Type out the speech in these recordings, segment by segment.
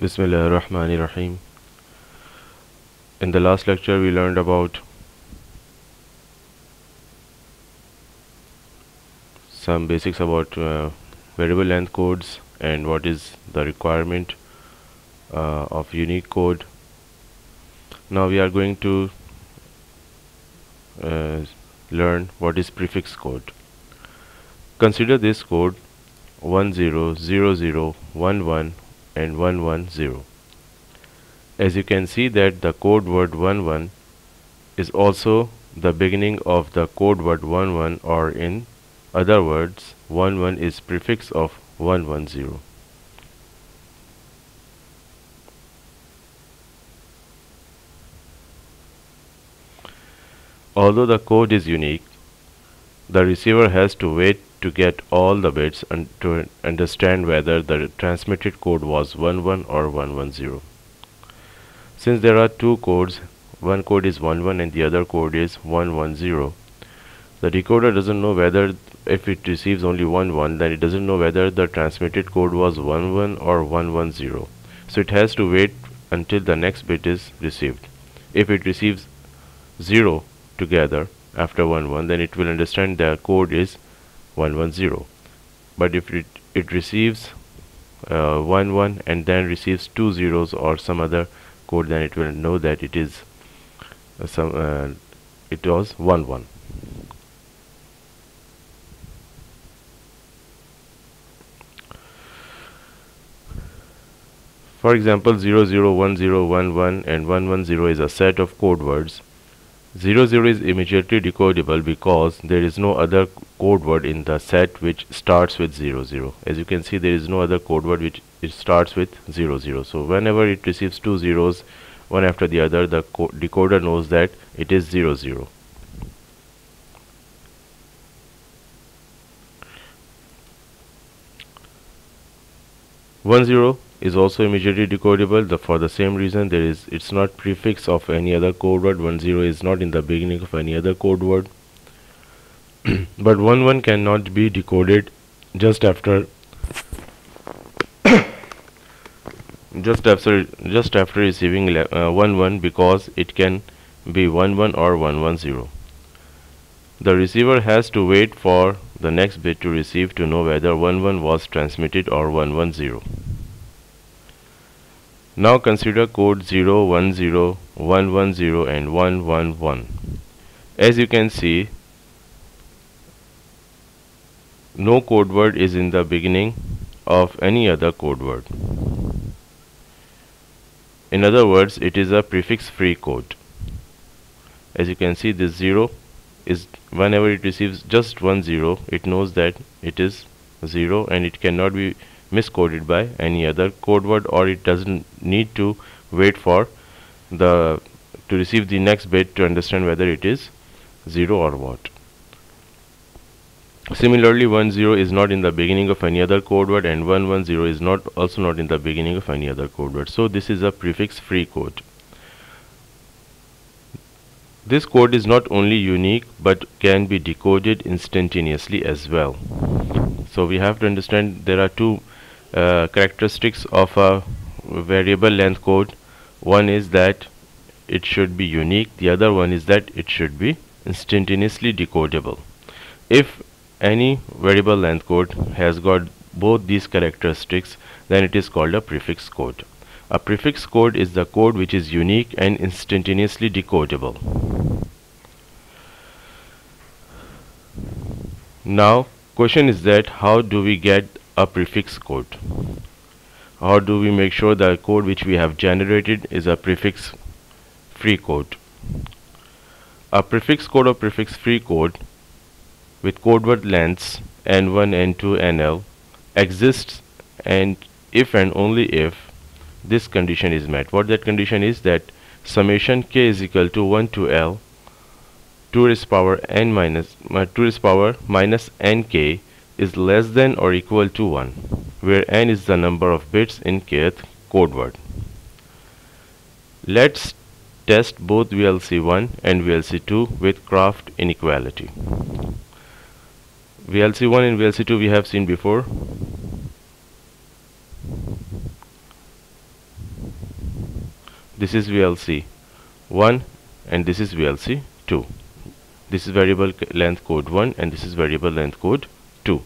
Bismillah ar-Rahman rahim In the last lecture we learned about some basics about uh, variable length codes and what is the requirement uh, of unique code. Now we are going to uh, learn what is prefix code. Consider this code 100011 and 110. As you can see that the code word 11 is also the beginning of the code word 11 or in other words 11 is prefix of 110. Although the code is unique, the receiver has to wait to get all the bits and to understand whether the transmitted code was 11 or 110. Since there are two codes, one code is 11 and the other code is 110, the decoder doesn't know whether if it receives only 11 then it doesn't know whether the transmitted code was 11 or 110. So it has to wait until the next bit is received. If it receives 0 together after 11 then it will understand the code is 110 but if it, it receives uh, 11 and then receives two zeros or some other code then it will know that it is uh, some uh, it was 11 For example 001011 and 110 is a set of code words 00 is immediately decodable because there is no other code word in the set which starts with 00 as you can see there is no other code word which it starts with 00 so whenever it receives two zeros one after the other the decoder knows that it is 00 one zero is also immediately decodable the, for the same reason there is it's not prefix of any other code word. 10 is not in the beginning of any other code word. But 11 cannot be decoded just after just after just after receiving uh, 11 because it can be 11 or 110 the receiver has to wait for the next bit to receive to know whether 11 was transmitted or 110 now consider code 0, 1, 0, 1, 1, 0 and 1, 1, 1. As you can see, no code word is in the beginning of any other code word. In other words, it is a prefix free code. As you can see, this 0 is whenever it receives just one 0, it knows that it is 0 and it cannot be miscoded by any other code word or it doesn't need to wait for the to receive the next bit to understand whether it is 0 or what. Similarly 10 is not in the beginning of any other code word and 110 is not also not in the beginning of any other code word. So this is a prefix free code. This code is not only unique but can be decoded instantaneously as well. So we have to understand there are two uh, characteristics of a variable length code. One is that it should be unique. The other one is that it should be instantaneously decodable. If any variable length code has got both these characteristics then it is called a prefix code. A prefix code is the code which is unique and instantaneously decodable. Now question is that how do we get a prefix code. How do we make sure the code which we have generated is a prefix free code? A prefix code or prefix free code with code word lengths n1, n2, nl exists and if and only if this condition is met. What that condition is that summation k is equal to 1 to l 2 raised power n minus uh, 2 raised power minus nk is less than or equal to 1 where n is the number of bits in kth code word. Let's test both VLC1 and VLC2 with Kraft inequality. VLC1 and VLC2 we have seen before. this is VLC 1 and this is VLC 2 this is variable length code 1 and this is variable length code 2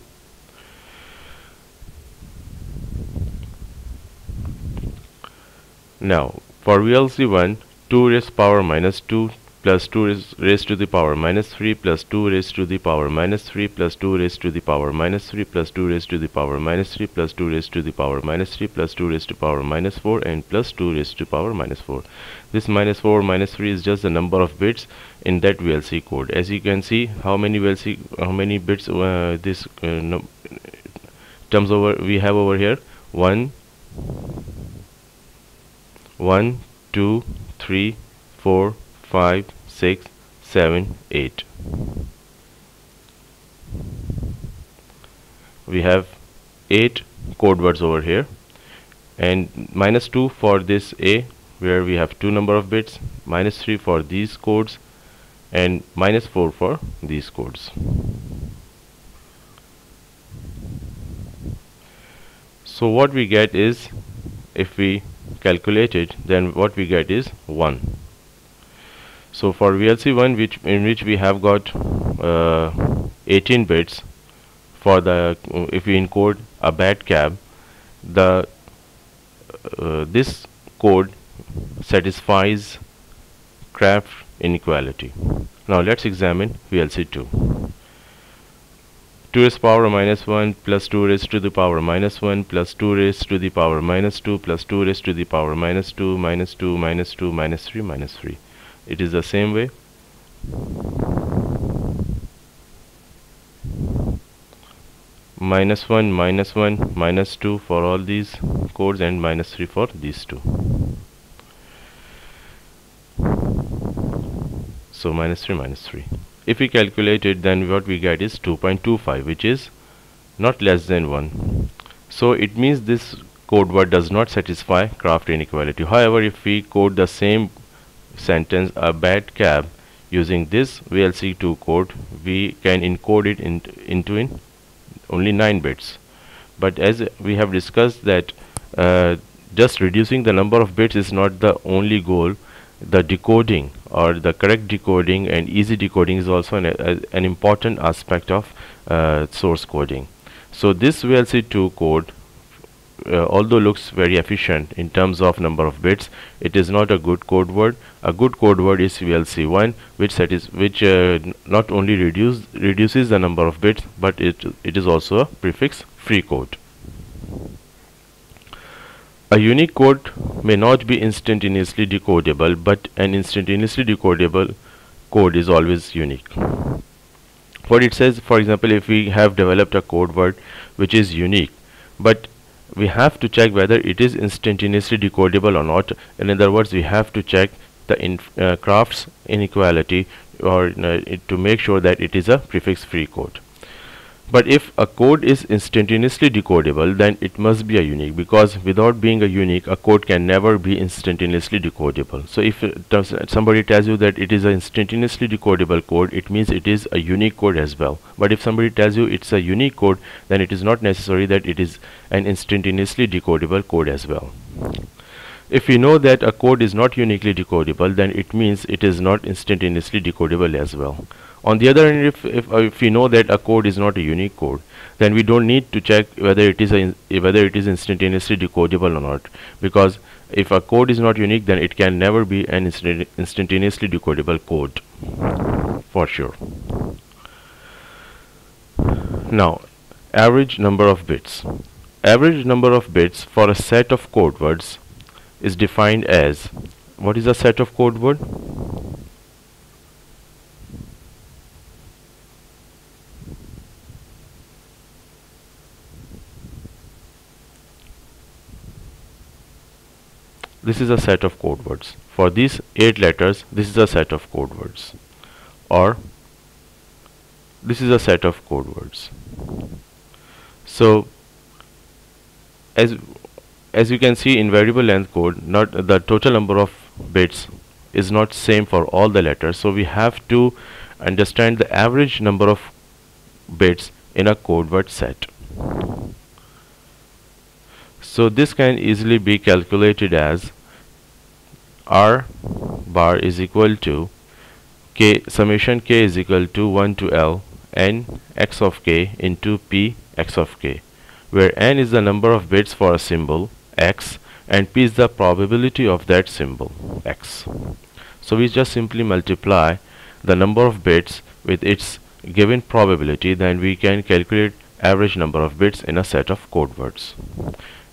now for VLC1 2 raised power minus 2 plus 2 raised to the power minus 3 plus 2 raised to the power minus 3 plus 2 raised to the power minus 3 plus 2 raised to the power minus 3 plus 2 raised to the power minus 3 plus 2 raised to power minus 4 and plus 2 raised to power minus 4 this minus 4 minus 3 is just the number of bits in that VLC code. As you can see how many VLC how many bits uh, this uh, no, terms over we have over here? 1 1 2 3 4 5 6 7 8 we have 8 code words over here. And minus 2 for this A where we have two number of bits minus 3 for these codes and minus 4 for these codes. So what we get is if we calculate it then what we get is 1 so for VLC1 which in which we have got uh, 18 bits for the if we encode a bad cab the uh, this code satisfies Kraft inequality. Now let's examine VLC2 2 raised power minus 1 plus 2 raised to the power minus 1 plus 2 raised to the power minus 2 plus 2 raised to the power minus 2 minus 2 minus 2 minus 3 minus 3 it is the same way. Minus 1 minus 1 minus 2 for all these codes and minus 3 for these two. So minus 3 minus 3 if we calculate it then what we get is 2.25 which is not less than 1 so it means this code word does not satisfy Kraft inequality however if we code the same sentence a bad cab using this VLC2 code we can encode it in, into in only 9 bits. But as we have discussed that uh, just reducing the number of bits is not the only goal the decoding or the correct decoding and easy decoding is also an, a, an important aspect of uh, source coding. So this VLC2 code uh, although looks very efficient in terms of number of bits it is not a good code word. A good code word is VLC1 which set is which uh, not only reduce reduces the number of bits but it it is also a prefix free code a unique code may not be instantaneously decodable but an instantaneously decodable code is always unique. What it says for example if we have developed a code word which is unique but we have to check whether it is instantaneously decodable or not. In other words we have to check the in, uh, Kraft's inequality or uh, to make sure that it is a prefix free code but if a code is instantaneously decodable then it must be a unique because without being a unique a code can never be instantaneously decodable. So if somebody tells you that it is an instantaneously decodable code it means it is a unique code as well. But if somebody tells you it's a unique code then it is not necessary that it is an instantaneously decodable code as well. If we know that a code is not uniquely decodable then it means it is not instantaneously decodable as well on the other hand if, if, uh, if we know that a code is not a unique code then we don't need to check whether it is a, whether it is instantaneously decodable or not. Because if a code is not unique then it can never be an instant instantaneously decodable code for sure. Now average number of bits. Average number of bits for a set of code words is defined as what is a set of code word this is a set of code words. For these eight letters this is a set of code words. Or this is a set of code words. So as as you can see in variable length code not the total number of bits is not same for all the letters. So we have to understand the average number of bits in a code word set. So this can easily be calculated as r bar is equal to k summation k is equal to 1 to l n x of k into p x of k where n is the number of bits for a symbol x and p is the probability of that symbol x. So we just simply multiply the number of bits with its given probability then we can calculate average number of bits in a set of code words.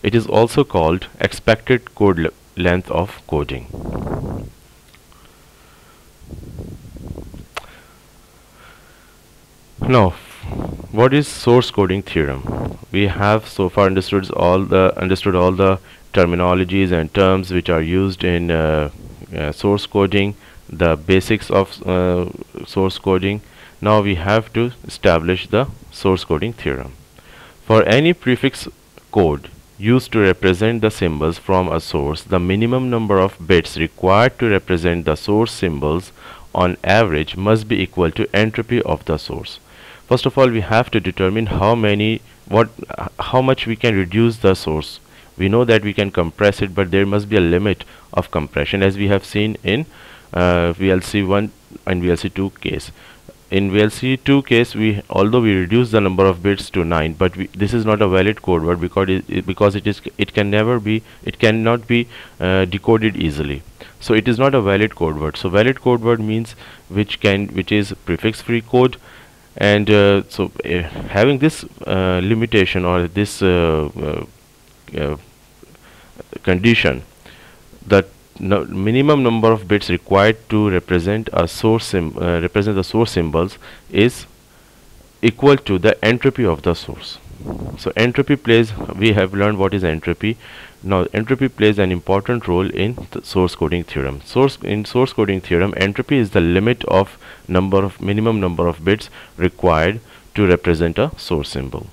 It is also called expected code length of coding. Now what is source coding theorem? We have so far understood all the understood all the terminologies and terms which are used in uh, uh, source coding the basics of uh, source coding. Now we have to establish the source coding theorem. For any prefix code used to represent the symbols from a source the minimum number of bits required to represent the source symbols on average must be equal to entropy of the source. First of all we have to determine how many what how much we can reduce the source. We know that we can compress it but there must be a limit of compression as we have seen in uh, VLC1 and VLC2 case in VLC2 case we although we reduce the number of bits to 9 but we, this is not a valid code word because it, because it is it can never be it cannot be uh, decoded easily. So it is not a valid code word. So valid code word means which can which is prefix free code. And uh, so uh, having this uh, limitation or this uh, uh, condition that no minimum number of bits required to represent a source uh, represent the source symbols is equal to the entropy of the source. So entropy plays we have learned what is entropy. Now entropy plays an important role in the source coding theorem. Source in source coding theorem entropy is the limit of number of minimum number of bits required to represent a source symbol.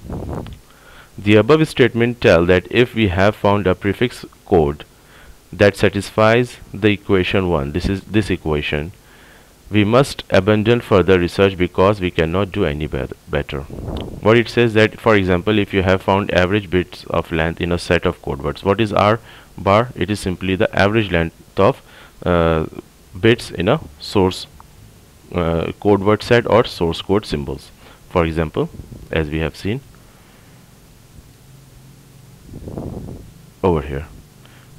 The above statement tell that if we have found a prefix code that satisfies the equation 1 this is this equation. We must abandon further research because we cannot do any be better. What it says that for example if you have found average bits of length in a set of code words what is r bar? It is simply the average length of uh, bits in a source uh, code word set or source code symbols. For example as we have seen over here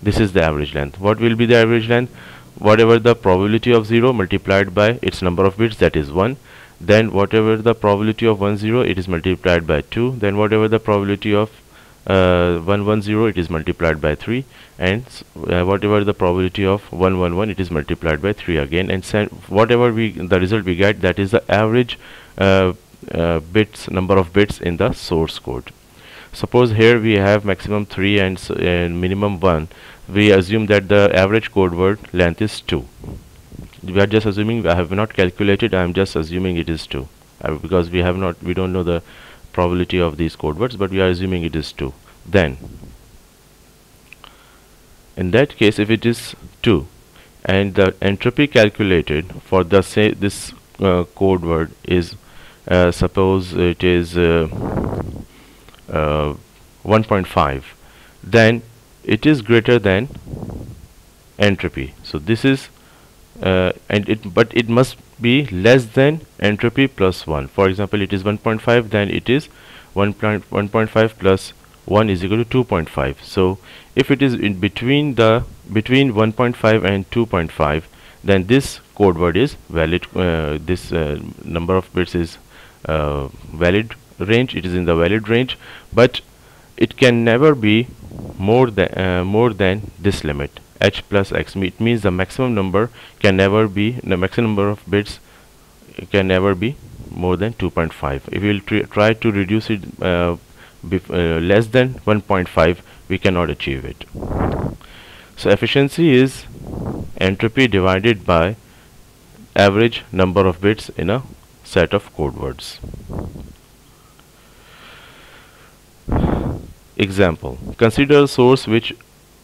this is the average length. What will be the average length? Whatever the probability of 0 multiplied by its number of bits that is 1 then whatever the probability of 1 0 it is multiplied by 2 then whatever the probability of uh, 1 1 0 it is multiplied by 3 and uh, whatever the probability of 1 1 1 it is multiplied by 3 again. And whatever we the result we get that is the average uh, uh, bits number of bits in the source code suppose here we have maximum 3 and, and minimum 1 we assume that the average code word length is 2 we are just assuming I have not calculated I am just assuming it is 2 uh, because we have not we don't know the probability of these code words but we are assuming it is 2 then in that case if it is 2 and the entropy calculated for the say this uh, code word is uh, suppose it is uh, uh, 1.5 then it is greater than entropy. So this is uh, and it but it must be less than entropy plus 1 for example it is 1.5 then it is 1.1.5 plus 1 is equal to 2.5 so if it is in between the between 1.5 and 2.5 then this code word is valid uh, this uh, number of bits is uh, valid range it is in the valid range but it can never be more than uh, more than this limit h plus x. It means the maximum number can never be the maximum number of bits can never be more than 2.5 if we will try to reduce it uh, uh, less than 1.5 we cannot achieve it. So efficiency is entropy divided by average number of bits in a set of code words Example Consider a source which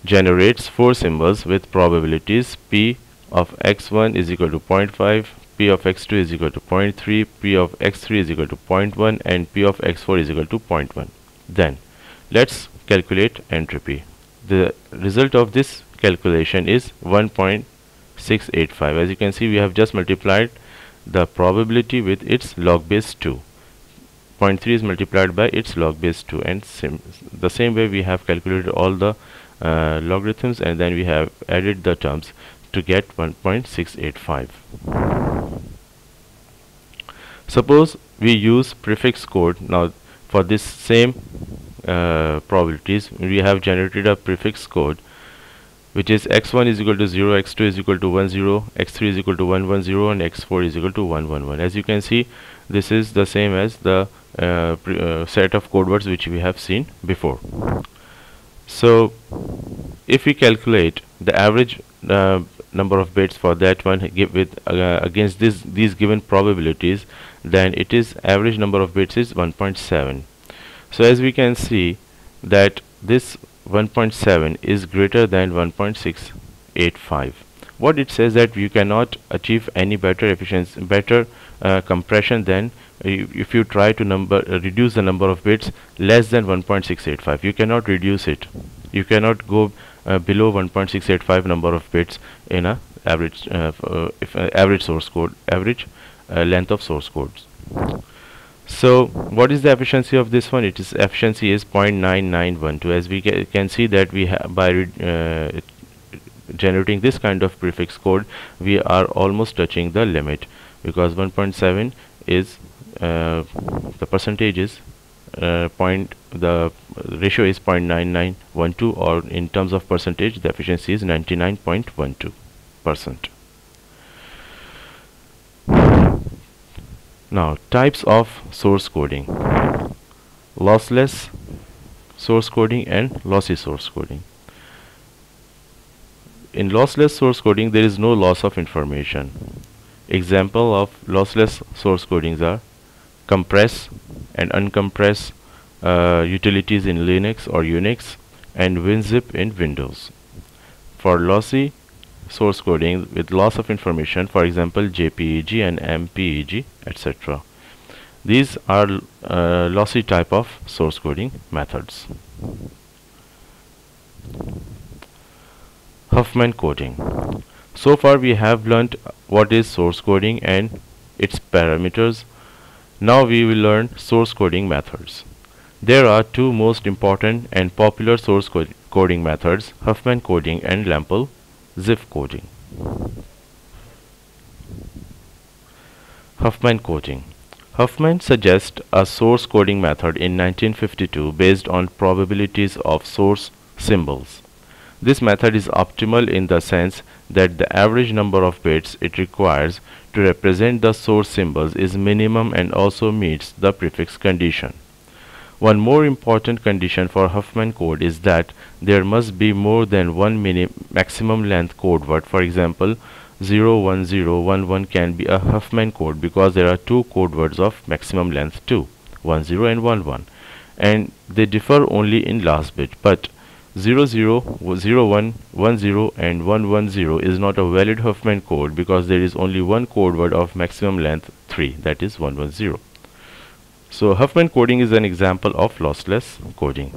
generates four symbols with probabilities P of x1 is equal to 0.5, P of x2 is equal to 0.3, P of x3 is equal to 0.1 and P of x4 is equal to 0.1. Then let's calculate entropy. The result of this calculation is 1.685 as you can see we have just multiplied the probability with its log base 2 0.3 is multiplied by its log base 2 and sim the same way we have calculated all the uh, logarithms and then we have added the terms to get 1.685 suppose we use prefix code. Now for this same uh, probabilities we have generated a prefix code which is x1 is equal to 0 x2 is equal to 1 0 x3 is equal to 1 1 0 and x4 is equal to 1 1 1 as you can see this is the same as the uh, uh, set of code words which we have seen before. So if we calculate the average uh, number of bits for that one with uh, against this these given probabilities then it is average number of bits is 1.7 so as we can see that this 1.7 is greater than 1.685 what it says that you cannot achieve any better efficiency better uh, compression than uh, if you try to number uh, reduce the number of bits less than 1.685 you cannot reduce it. You cannot go uh, below 1.685 number of bits in a average uh, if average source code average length of source codes so what is the efficiency of this one? It is efficiency is 0.9912 as we ca can see that we have by uh, generating this kind of prefix code we are almost touching the limit. Because 1.7 is uh, the percentage is uh, point the ratio is 0.9912 or in terms of percentage the efficiency is 99.12 percent now types of source coding. Lossless source coding and lossy source coding. In lossless source coding there is no loss of information. Example of lossless source codings are compress and uncompress uh, utilities in Linux or Unix and WinZip in Windows. For lossy source coding with loss of information for example JPEG and MPEG etc these are uh, lossy type of source coding methods. Huffman coding. So far we have learned what is source coding and its parameters. Now we will learn source coding methods. There are two most important and popular source co coding methods Huffman coding and Lempel Ziv coding. Huffman coding. Huffman suggests a source coding method in 1952 based on probabilities of source symbols. This method is optimal in the sense that the average number of bits it requires to represent the source symbols is minimum and also meets the prefix condition. One more important condition for Huffman code is that there must be more than one minimum maximum length code word. For example, 01011 can be a Huffman code because there are two code words of maximum length too, 10 and 11 and they differ only in last bit but 00, 01, 10 and 110 is not a valid Huffman code because there is only one code word of maximum length 3 that is 110. So Huffman coding is an example of lossless coding.